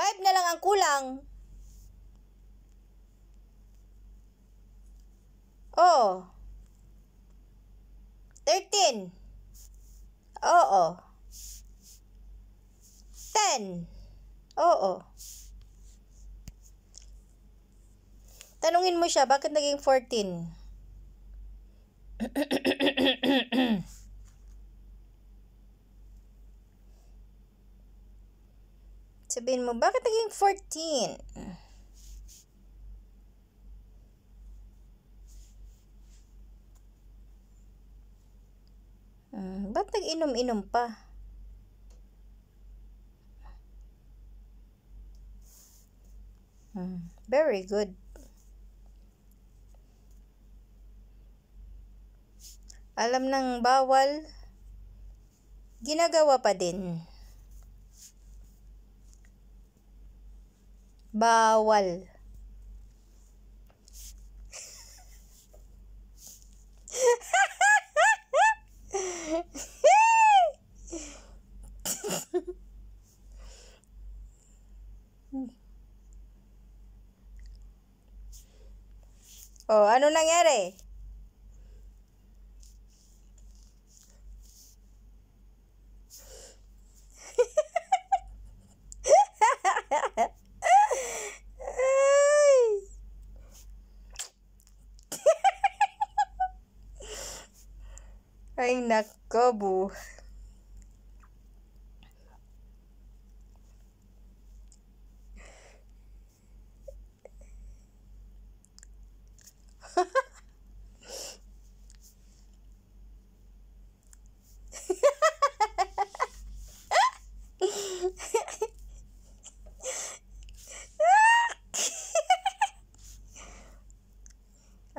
5 na lang ang kulang. Oh. 13. Oo. 10. Oo. Tanungin mo siya, bakit naging 14? Sabihin mo, bakit naging 14? Hmm, ba't nag-inom-inom pa? Hmm, very good. Alam ng bawal, ginagawa pa din. Bawal. oh, ano nangyari? Ay, nako, bu.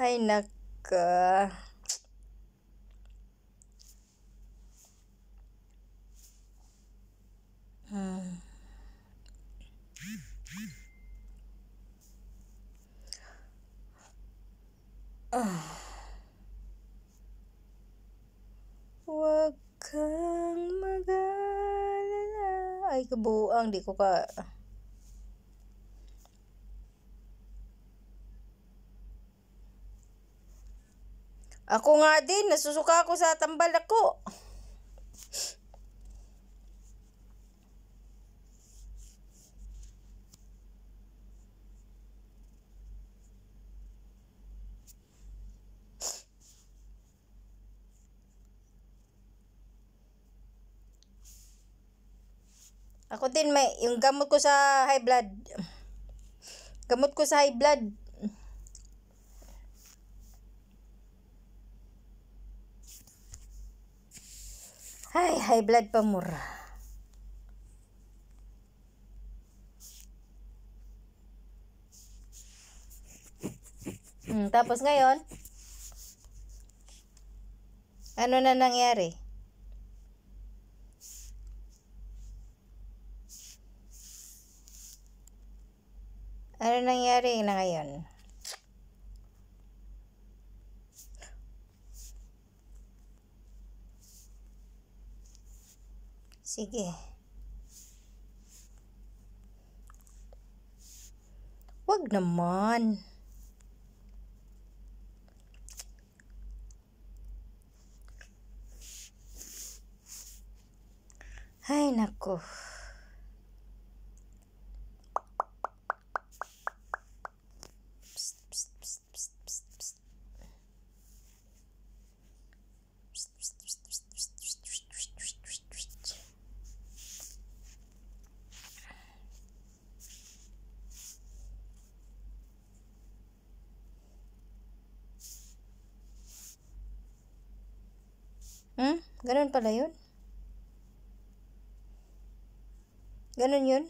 Ay, nako. Hmm. Ah. Huwag kang mag-alala. Ay, kabuang. Di ko ka... Ako nga din. Nasusuka ako sa tambal ako. Ako din may yung gamot ko sa high blood. Gamot ko sa high blood. Ay, high blood pa mura. Hmm, tapos ngayon, ano na nangyari? Ano nangyari na ngayon? Sige. Wag naman. Ay, nako. Hmm? Ganun pala yun? Ganun yun?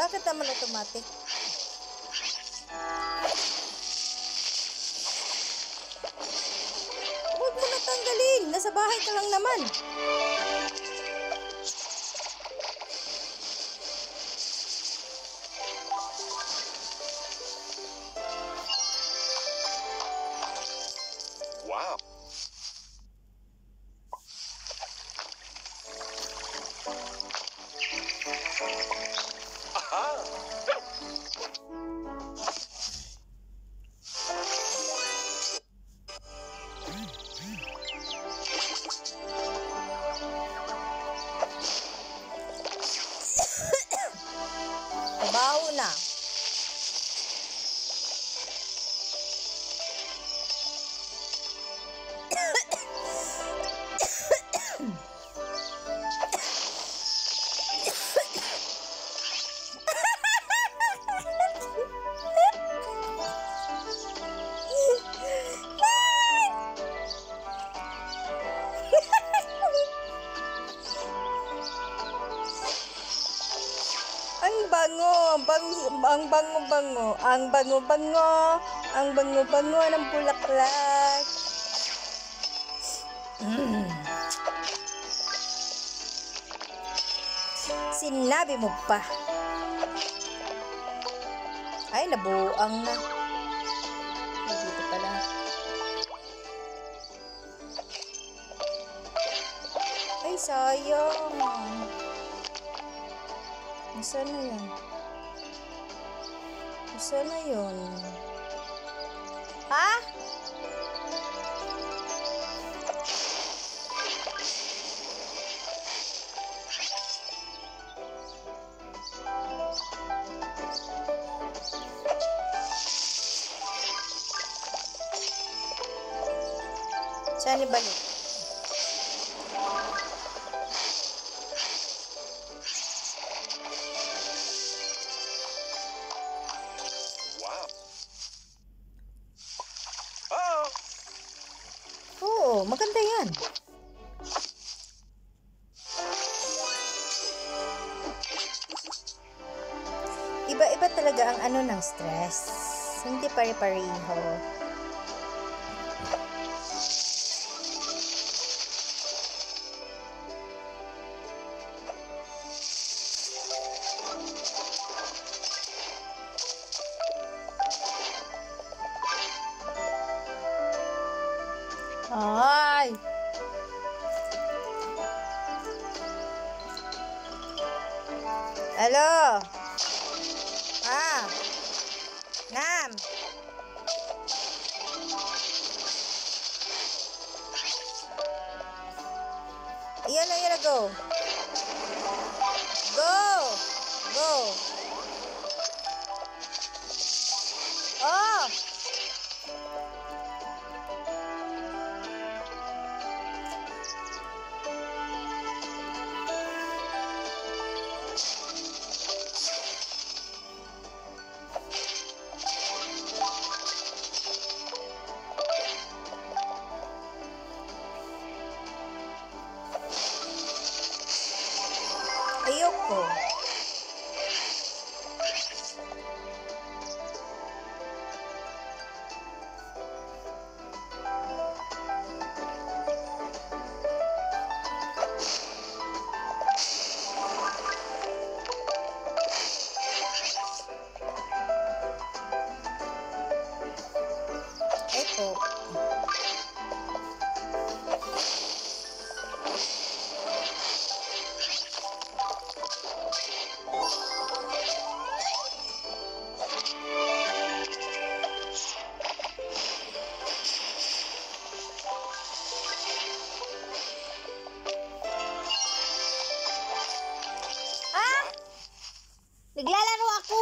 Bakit naman automatic? Huwag mo natanggalin. Nasa bahay ka lang naman. Ang bango-bango, ang bango-bango, ang bango-bango ng bulaklak. Mm. Sinabi mo pa. Ay, nabuang na. Ay, dito pala. Ay, sayang. Nasaan na yun? Nasaan na yun? Ha? Saan ibalik? Oo, maganda yan. Iba-iba talaga ang ano ng stress. Hindi pare-pareho. Ay! Hello? Ah? Nam? Ayan na, ayan na, go. Go! 哎吼！Ako.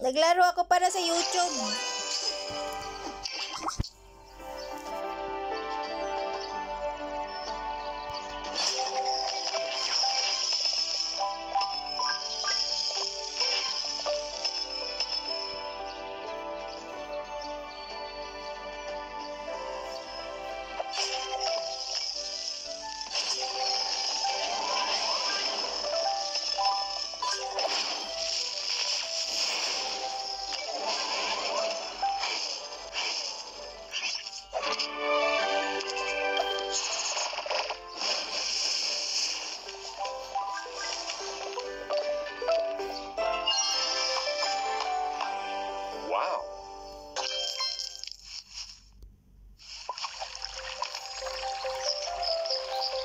Naglaro ako para sa YouTube.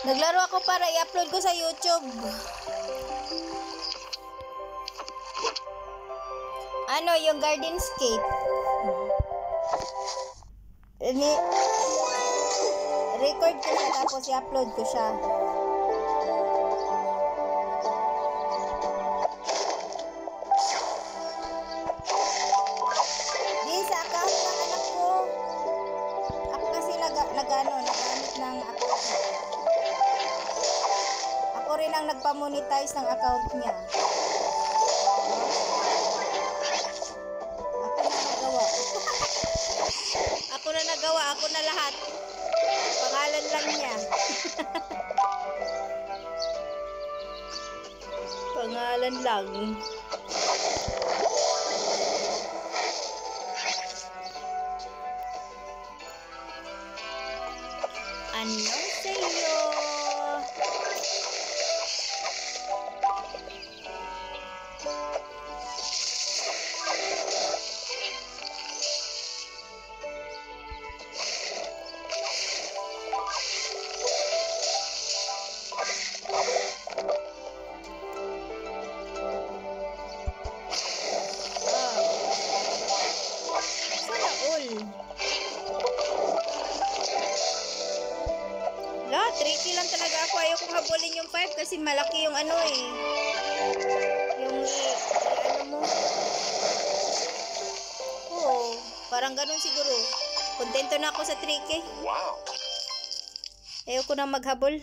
Naglaro ako para i-upload ko sa YouTube. Ano, yung Gardenscape. Ini record ko siya tapos i-upload ko siya. Niya. Ako na nagawa. ako na nagawa, ako na lahat. Pangalan lang niya. Pangalan lang. Lang talaga ako. Ayaw kong habulin yung 5 kasi malaki yung ano eh. Yung ano mo. Oo, parang ganun siguro. Kontento na ako sa tricky. Wow. Ayaw ko na maghabol.